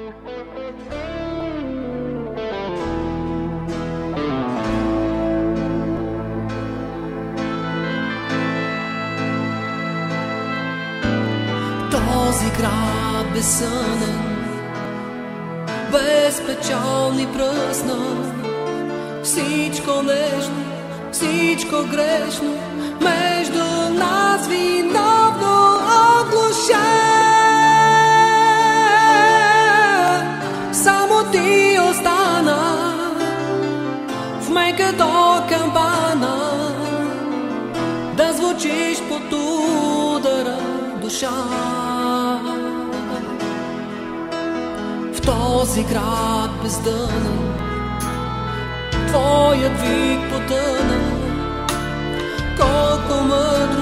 Този град безсънен, без печални пръсна, всичко нежно, всичко грешно, между меката камбана, да звучиш под удара душа. В този град бездънен, твоят вик потъна. Колко мъдро,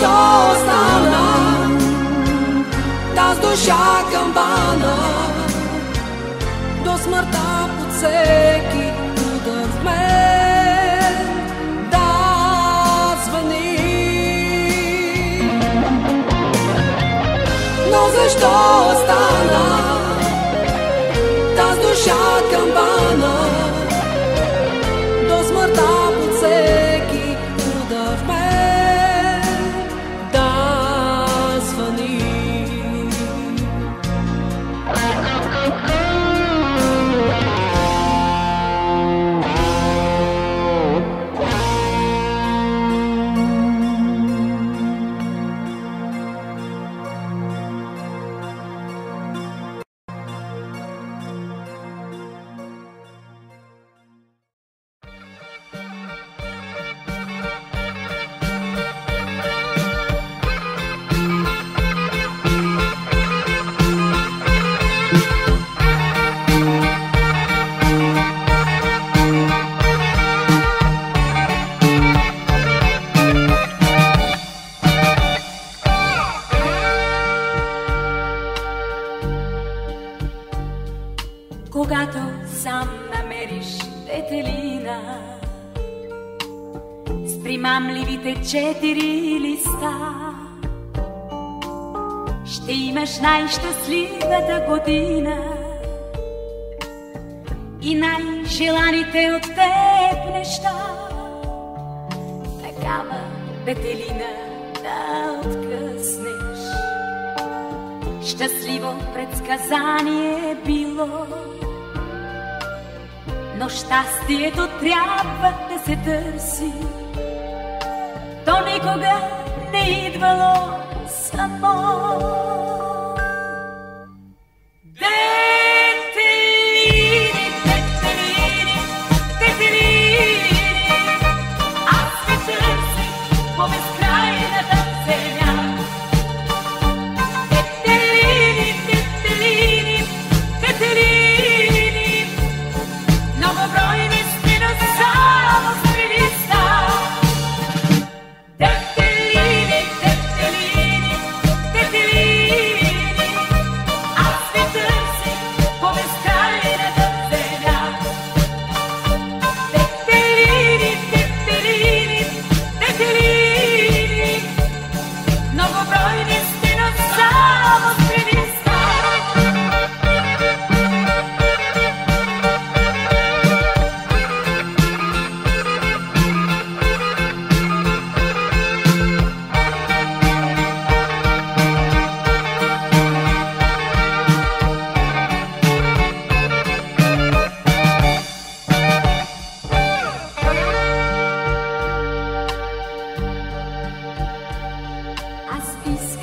Но защо остана таз душа камбана. До смъртта под всеки удар в мен. Да звъни. Но защо остана таз душа камбана намериш детелина с примамливите четири листа, ще имаш най-щастливата година и най-желаните от теб неща. Такава детелина да откъснеш. Щастливо предсказание било, но щастието трябва да се търси. То никога не идвало само.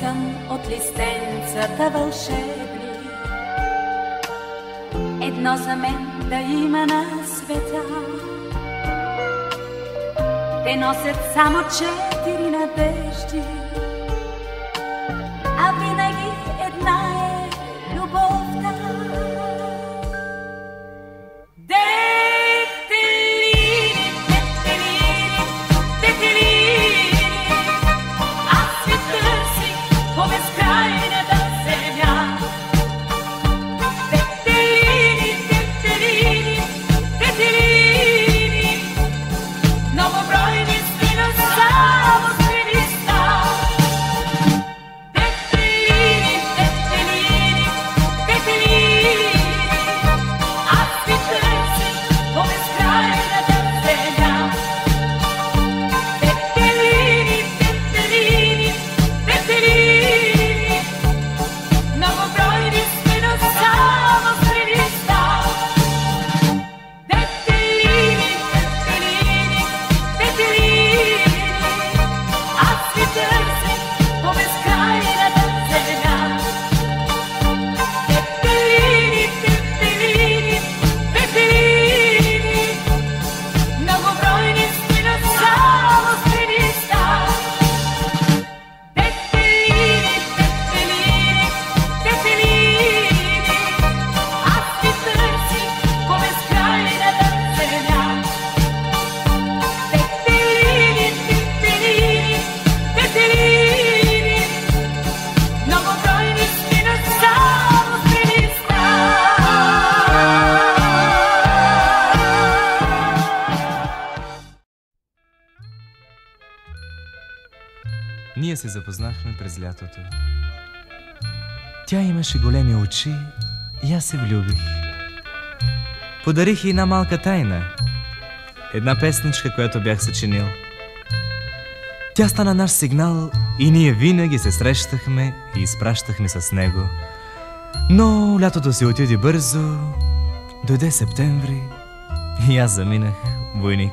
съм от листенцата вълшебни. Едно за мен да има на света. Те носят само четири надежди, а винаги Ние се запознахме през лятото. Тя имаше големи очи и аз се влюбих. Подарих й една малка тайна. Една песничка, която бях съчинил. Тя стана наш сигнал и ние винаги се срещахме и изпращахме с него. Но лятото си отиде бързо, дойде септември и аз заминах войник.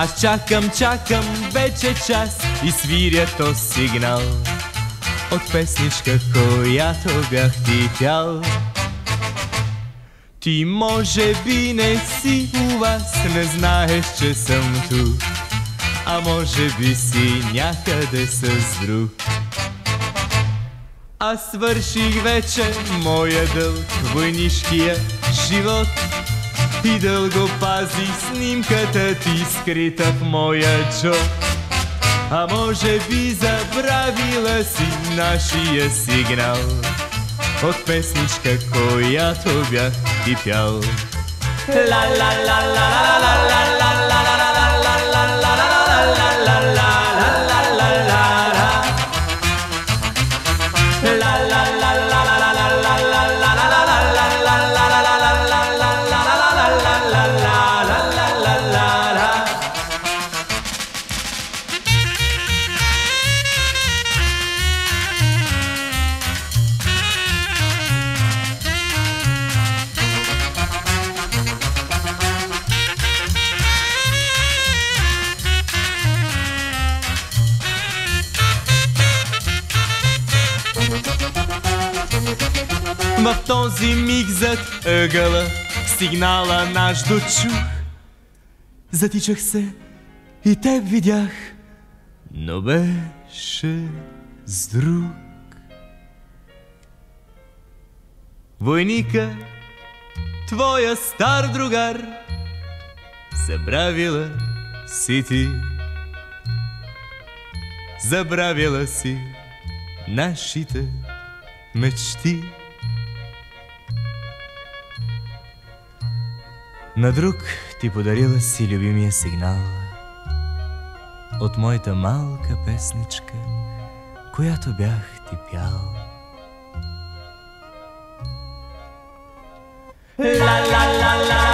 Аз чакам, чакам вече час и свиря то сигнал от песничка, която бях ти пял. Ти може би не си у вас, не знаеш, че съм тук, а може би си някъде с друг. Аз свърших вече моя дълг, войнишкия живот и дълго пази снимката ти скрита в моя джоб. А може би забравила си нашия сигнал От песничка, която бях ти пял Ла ла ла ла ла ла ла. Този миг зад ъгъла сигнала наш дочух. Затичах се и теб видях, но беше с друг. Войника, твоя стар другар, забравила си ти. Забравила си нашите мечти. На друг ти подарила си любимия сигнал. от моята малка песничка, която бях ти пял. Чакат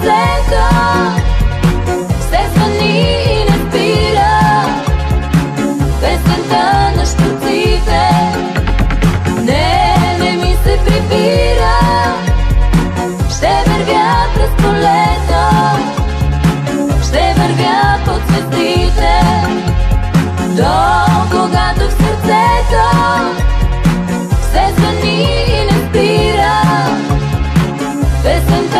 Все Естествени и не спира. Песента на щуците Не, не ми се прибира. Ще вървя през полета, Ще вървя под светите До когато в сърцето Все звъни и не спира. Песента